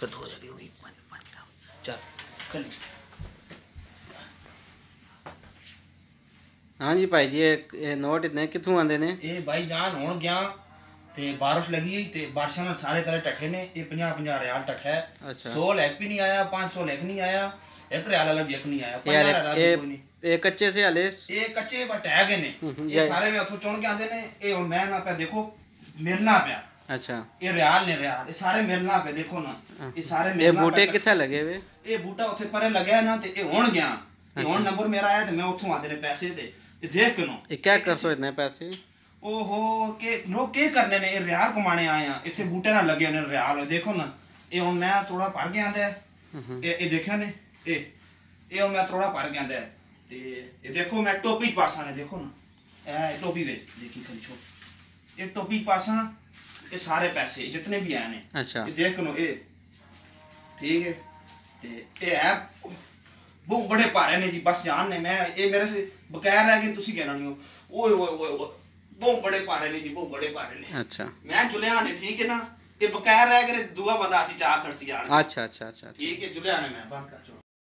ਫਿਰ ਹੋ ਜਾਗੀ ਹੋਈ ਪੰਜ ਪੰਜ ਚੱਲ ਕੱਲ ਹਾਂਜੀ ਭਾਈ ਜੀ ਇਹ ਇਹ ਨੋਟ ਇਤਨੇ ਕਿੱਥੋਂ ਆਉਂਦੇ ਨੇ? ਇਹ ਬਾਈ ਜਾਨ ਹੋਣ ਗਿਆ ਤੇ ਬਾਰਿਸ਼ ਲੱਗੀ ਤੇ ਬਾਰਿਸ਼ਾਂ ਨਾਲ ਸਾਰੇ ਤਲੇ ਟੱਠੇ ਨੇ ਇਹ 50 50 ਰਿਆਲ ਟੱਠਾ ਹੈ। ਅੱਛਾ। 100 ਲੈਕ ਵੀ ਨਹੀਂ ਆਇਆ 500 ਲੈਕ ਨਹੀਂ ਆਇਆ ਇੱਕ ਰਿਆਲ ਵਾਲਾ ਵੀ ਇੱਕ ਨਹੀਂ ਆਇਆ ਇਹ 50 ਹਲੇ- ਰਿਆਲ ਕੋਈ ਨਹੀਂ। ਇਹ ਇਹ ਕੱਚੇ ਸੇ ਹਲੇ ਇਹ ਕੱਚੇ ਬਟੈ ਗਏ ਨੇ ਇਹ ਸਾਰੇ ਵੇ ਉੱਥੋਂ ਚੁਣ ਕੇ ਆਉਂਦੇ ਨੇ ਇਹ ਹੁਣ ਮੈਂ ਨਾ ਪਿਆ ਦੇਖੋ ਮਿਲਣਾ ਪਿਆ। ਅੱਛਾ। ਇਹ ਰਿਆਲ ਨੇ ਰਿਆਲ ਇਹ ਸਾਰੇ ਮਿਲਣਾ ਪਿਆ ਦੇਖੋ ਨਾ। ਇਹ ਸਾਰੇ ਇਹ ਮਿਲਣਾ ਬੂਟੇ ਪਿਆ। ਕਿੱਥੇ ਲੱਗੇ ਵੇ? ਇਹ ਬੂਟਾ ਉੱਥੇ ਪਰੇ ਲੱਗਿਆ ਨਾ ਤੇ ਇਹ ਹੁਣ ਗਿਆ। ਇਹ ਹੁਣ। ਨੰਬਰ ਮੇਰਾ ਆਇਆ ਤੇ ਮੈਂ ਉੱਥੋਂ ਆਦੇ ਨੇ ਪੈਸੇ ਤੇ। ਇਹ ਦੇਖ ਕਿਨੋ। ਇਹ ਕਿਆ ਕਰ ਸੋ ਇਤਨੇ ਪੈਸੇ? ਓਹੋ ਕਿ ਲੋਕ ਕੀ ਕਰਨੇ ਨੇ? ਇਹ ਰਿਆਲ ਕਮਾਣੇ ਆਏ ਆ। ਇੱਥੇ ਬੂਟੇ ਨਾਲ ਲੱਗੇ ਨੇ ਰਿਆਲ ਦੇਖੋ ਨਾ। ਇਹ ਹੁਣ ਮੈਂ ਥੋੜਾ ਭਰ ਗਿਆ ਹੂੰ। ਇਹ ਇਹ ਦੇਖਿਆ ਨੇ? ਇਹ ਇਹ ਹੁਣ ਮੈਂ ਥੋੜਾ ਭਰ ਗਿਆ ਤੇ ਇਹ ਦੇਖੋ ਮੈਂ ਟੋਪੀ ਪਾਸਾਂ ਨੇ ਦੇਖੋ ਨਾ। ਇਹ ਟੋਪੀ ਵਿੱਚ ਦੇਖੀ ਖੜੀ ਛੋ ਇਹ ਟੋਪੀ ਪਾਸਾਂ। ਇਹ ਸਾਰੇ ਪੈਸੇ ਜਿਤਨੇ ਵੀ ਆਏ ਨੇ ਅੱਛਾ ਇਹ ਦੇਖ ਲਓ ਇਹ ਠੀਕ ਹੈ ਤੇ ਇਹ ਹੈ ਬਹੁਤ ਬੜੇ ਭਾਰੇ ਨੇ ਜੀ ਬਸ ਜਾਨ ਨੇ ਮੈਂ ਇਹ ਮੇਰੇ ਸੇ ਬਕਾਇਰ ਹੈ ਕਿ ਤੁਸੀਂ ਕਹਿਣਾ ਨਹੀਂ ਹੋ ਓਏ ਓਏ ਓਏ ਓਏ ਬਹੁਤ ਬੜੇ ਭਾਰੇ ਨੇ ਜੀ ਬਹੁਤ ਬੜੇ ਭਾਰੇ ਨੇ ਅੱਛਾ ਮੈਂ ਜੁਲਿਆ ਨੇ ਠੀਕ ਹੈ ਨਾ ਇਹ ਬਕਾਇਰ ਹੈ ਕਿ ਦੂਆ ਬੰਦਾ ਅਸੀਂ ਚਾਹ ਖੜਸੀ ਆਣ ਅੱਛਾ ਅੱਛਾ ਅੱਛਾ ਠੀਕ ਹੈ ਜੁਲਿਆ ਨੇ ਮੈਂ ਬੰਦ ਕਰ ਚੋ